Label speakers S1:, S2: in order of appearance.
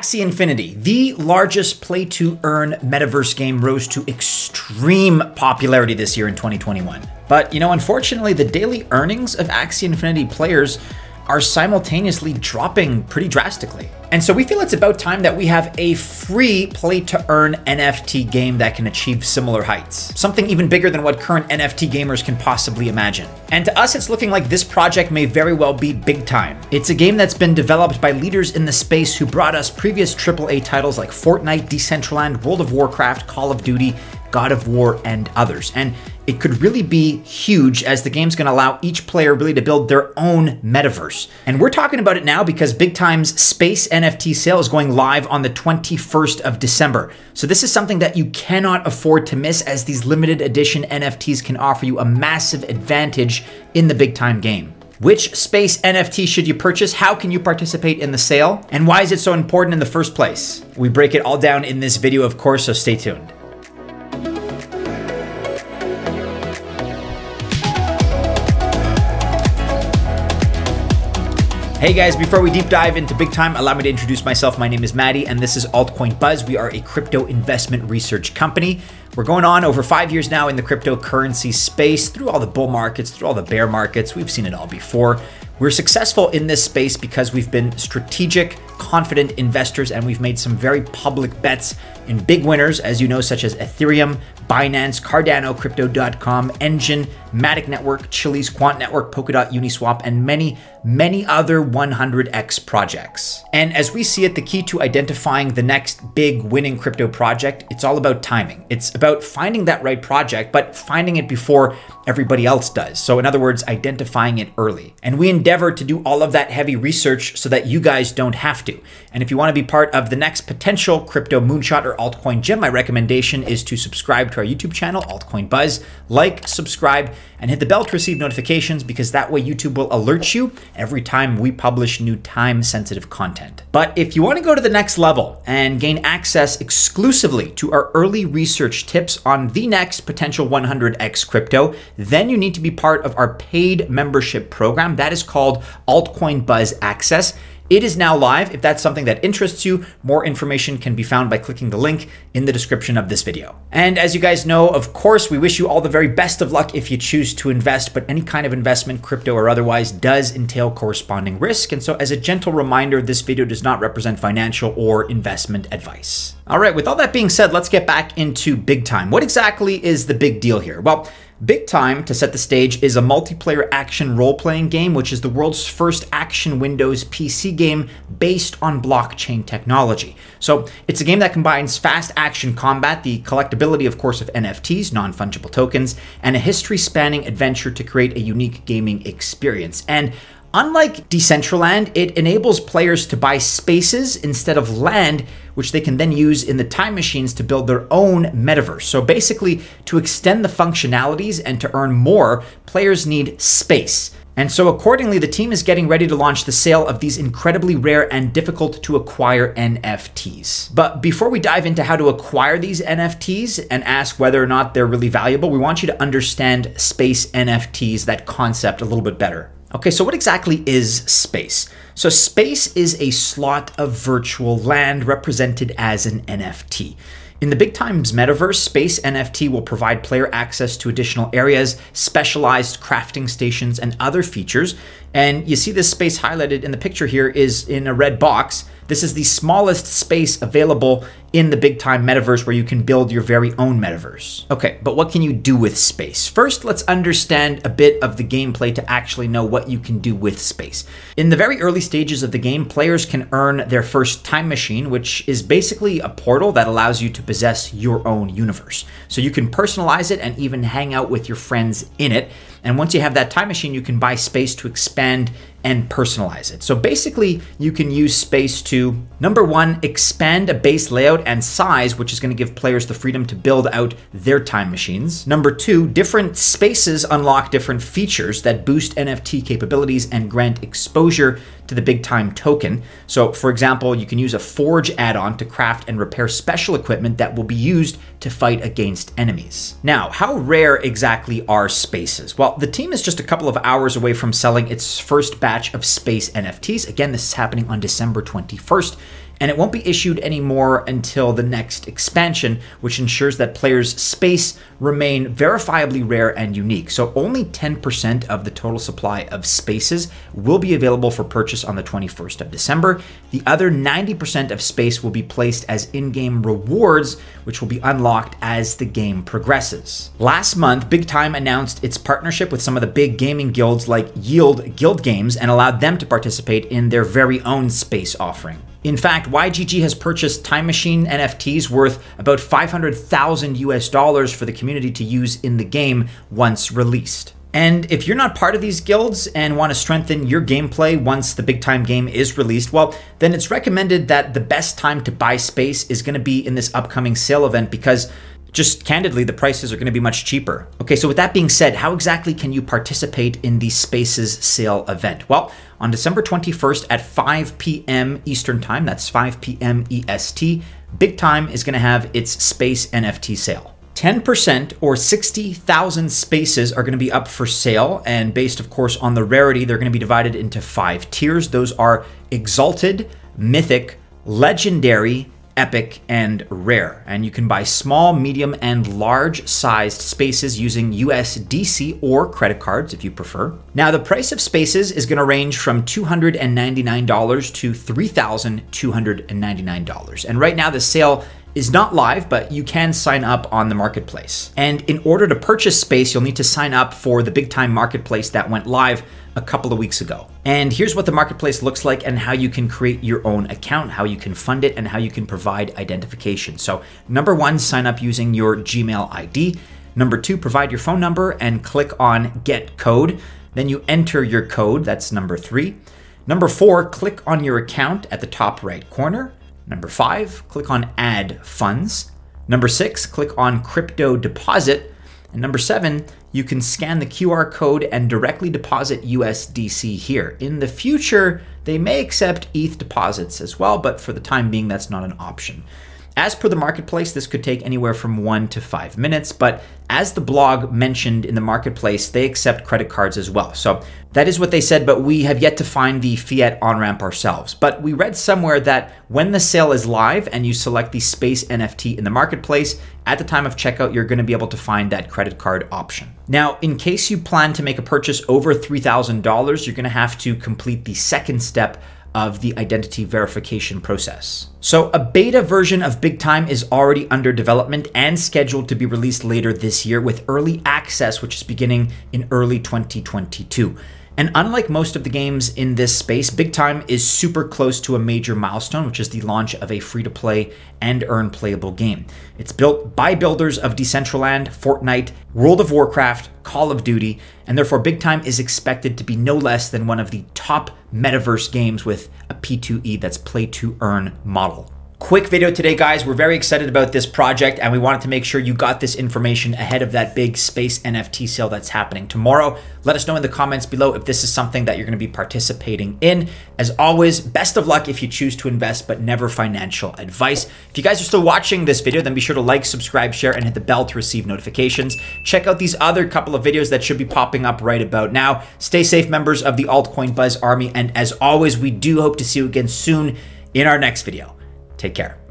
S1: Axie Infinity, the largest play to earn metaverse game, rose to extreme popularity this year in 2021. But, you know, unfortunately, the daily earnings of Axie Infinity players are simultaneously dropping pretty drastically. And so we feel it's about time that we have a free play to earn NFT game that can achieve similar heights. Something even bigger than what current NFT gamers can possibly imagine. And to us, it's looking like this project may very well be big time. It's a game that's been developed by leaders in the space who brought us previous AAA titles like Fortnite, Decentraland, World of Warcraft, Call of Duty, God of War, and others. And it could really be huge as the game's gonna allow each player really to build their own metaverse. And we're talking about it now because Big Time's Space NFT sale is going live on the 21st of December. So this is something that you cannot afford to miss as these limited edition NFTs can offer you a massive advantage in the Big Time game. Which space NFT should you purchase? How can you participate in the sale? And why is it so important in the first place? We break it all down in this video, of course, so stay tuned. Hey guys, before we deep dive into big time, allow me to introduce myself. My name is Maddie, and this is Altcoin Buzz. We are a crypto investment research company. We're going on over five years now in the cryptocurrency space through all the bull markets, through all the bear markets. We've seen it all before. We're successful in this space because we've been strategic, confident investors, and we've made some very public bets in big winners, as you know, such as Ethereum, Binance, Cardano, Crypto.com, Enjin, Matic Network, Chiliz, Quant Network, Polkadot, Uniswap, and many, many other 100x projects. And as we see it, the key to identifying the next big winning crypto project, it's all about timing. It's about finding that right project, but finding it before everybody else does. So in other words, identifying it early. And we endeavor to do all of that heavy research so that you guys don't have to. And if you want to be part of the next potential crypto moonshot or altcoin gem, my recommendation is to subscribe to our YouTube channel, Altcoin Buzz, like, subscribe, and hit the bell to receive notifications because that way YouTube will alert you every time we publish new time sensitive content. But if you want to go to the next level and gain access exclusively to our early research tips on the next potential 100x crypto, then you need to be part of our paid membership program that is called Altcoin Buzz Access. It is now live. If that's something that interests you, more information can be found by clicking the link in the description of this video. And as you guys know, of course, we wish you all the very best of luck if you choose to invest, but any kind of investment, crypto or otherwise, does entail corresponding risk. And so as a gentle reminder, this video does not represent financial or investment advice. All right, with all that being said, let's get back into big time. What exactly is the big deal here? Well, Big Time, to set the stage, is a multiplayer action role playing game, which is the world's first action Windows PC game based on blockchain technology. So it's a game that combines fast action combat, the collectability, of course, of NFTs, non fungible tokens, and a history spanning adventure to create a unique gaming experience. And Unlike Decentraland, it enables players to buy spaces instead of land, which they can then use in the time machines to build their own metaverse. So basically, to extend the functionalities and to earn more, players need space. And so, accordingly, the team is getting ready to launch the sale of these incredibly rare and difficult to acquire NFTs. But before we dive into how to acquire these NFTs and ask whether or not they're really valuable, we want you to understand space NFTs, that concept, a little bit better. Okay, so what exactly is space? So space is a slot of virtual land represented as an NFT. In the Big Times metaverse, Space NFT will provide player access to additional areas, specialized crafting stations, and other features. And you see this space highlighted in the picture here is in a red box. This is the smallest space available in the big time metaverse where you can build your very own metaverse. Okay, but what can you do with space? First, let's understand a bit of the gameplay to actually know what you can do with space. In the very early stages of the game, players can earn their first time machine, which is basically a portal that allows you to possess your own universe. So you can personalize it and even hang out with your friends in it. And once you have that time machine, you can buy space to expand and personalize it. So basically, you can use space to, number one, expand a base layout and size, which is going to give players the freedom to build out their time machines. Number two, different spaces unlock different features that boost NFT capabilities and grant exposure to the big time token. So, for example, you can use a Forge add on to craft and repair special equipment that will be used to fight against enemies. Now, how rare exactly are spaces? Well, the team is just a couple of hours away from selling its first batch of space NFTs. Again, this is happening on December 21st and it won't be issued anymore until the next expansion, which ensures that players' space remain verifiably rare and unique. So only 10% of the total supply of spaces will be available for purchase on the 21st of December. The other 90% of space will be placed as in-game rewards, which will be unlocked as the game progresses. Last month, Big Time announced its partnership with some of the big gaming guilds like Yield Guild Games and allowed them to participate in their very own space offering. In fact, YGG has purchased Time Machine NFTs worth about 500,000 US dollars for the community to use in the game once released. And if you're not part of these guilds and want to strengthen your gameplay once the big time game is released, well, then it's recommended that the best time to buy space is going to be in this upcoming sale event because just candidly, the prices are going to be much cheaper. Okay, so with that being said, how exactly can you participate in the Spaces sale event? Well, on December 21st at 5 p.m. Eastern Time, that's 5 p.m. EST, Big Time is going to have its Space NFT sale. 10% or 60,000 spaces are going to be up for sale. And based, of course, on the rarity, they're going to be divided into five tiers. Those are Exalted, Mythic, Legendary, epic, and rare. And you can buy small, medium, and large sized spaces using USDC or credit cards if you prefer. Now, the price of spaces is going to range from $299 to $3,299. And right now, the sale is not live, but you can sign up on the marketplace. And in order to purchase space, you'll need to sign up for the big time marketplace that went live a couple of weeks ago. And here's what the marketplace looks like and how you can create your own account, how you can fund it, and how you can provide identification. So, number one, sign up using your Gmail ID. Number two, provide your phone number and click on Get Code. Then you enter your code, that's number three. Number four, click on your account at the top right corner. Number five, click on Add Funds. Number six, click on Crypto Deposit. And number seven, you can scan the QR code and directly deposit USDC here. In the future, they may accept ETH deposits as well, but for the time being, that's not an option. As per the marketplace, this could take anywhere from one to five minutes, but as the blog mentioned in the marketplace, they accept credit cards as well. So that is what they said, but we have yet to find the fiat on ramp ourselves. But we read somewhere that when the sale is live and you select the Space NFT in the marketplace, at the time of checkout, you're going to be able to find that credit card option. Now, in case you plan to make a purchase over $3,000, you're going to have to complete the second step of the identity verification process. So, a beta version of Big Time is already under development and scheduled to be released later this year with early access, which is beginning in early 2022. And unlike most of the games in this space, Big Time is super close to a major milestone, which is the launch of a free to play and earn playable game. It's built by builders of Decentraland, Fortnite, World of Warcraft, Call of Duty, and therefore Big Time is expected to be no less than one of the top metaverse games with a P2E that's play to earn model. Quick video today, guys. We're very excited about this project and we wanted to make sure you got this information ahead of that big space NFT sale that's happening tomorrow. Let us know in the comments below if this is something that you're going to be participating in. As always, best of luck if you choose to invest, but never financial advice. If you guys are still watching this video, then be sure to like, subscribe, share, and hit the bell to receive notifications. Check out these other couple of videos that should be popping up right about now. Stay safe, members of the Altcoin Buzz Army. And as always, we do hope to see you again soon in our next video. Take care.